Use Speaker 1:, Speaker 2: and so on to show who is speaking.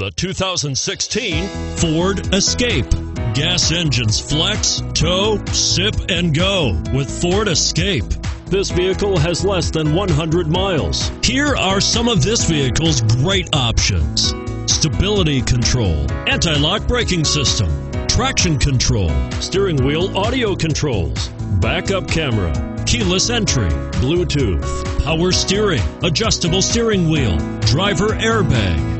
Speaker 1: The 2016 Ford Escape. Gas engines flex, tow, sip, and go with Ford Escape. This vehicle has less than 100 miles. Here are some of this vehicle's great options stability control, anti lock braking system, traction control, steering wheel audio controls, backup camera, keyless entry, Bluetooth, power steering, adjustable steering wheel, driver airbag.